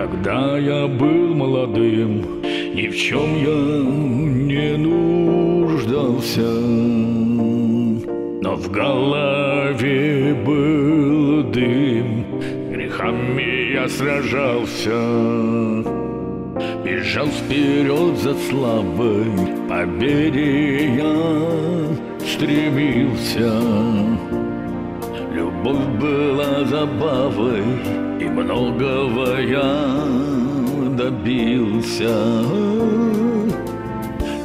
Когда я был молодым, ни в чем я не нуждался, но в голове был дым, грехами я сражался. Бежал вперед за славой, победе я стремился. Любовь была забавой, и многого я добился.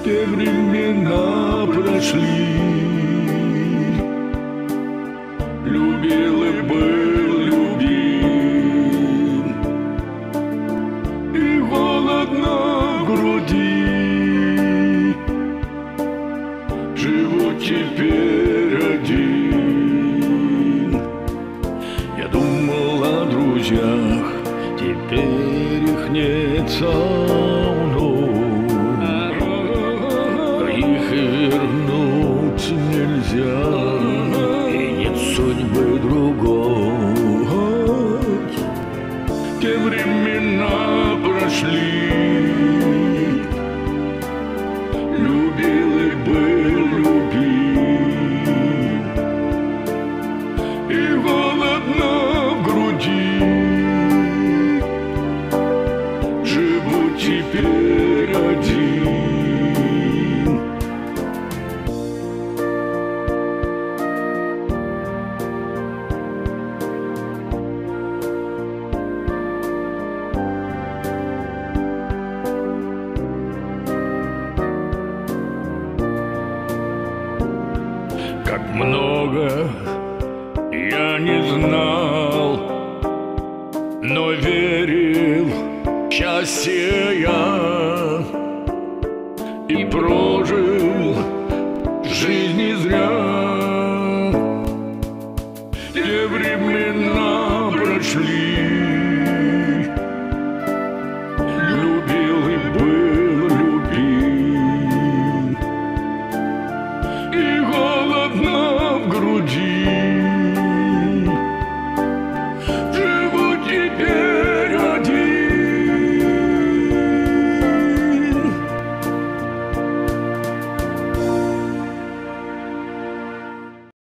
Те времена прошли, любил и был любим, и холодно в груди. Живу теперь друзьях, теперь их нет. Но их вернуть нельзя, и нет судьбы другой. Те времена прошли, любил и был любим, и холодно теперь один. Как много я не знал, но верил счастье я И прожил жизни зря. Те времена прошли.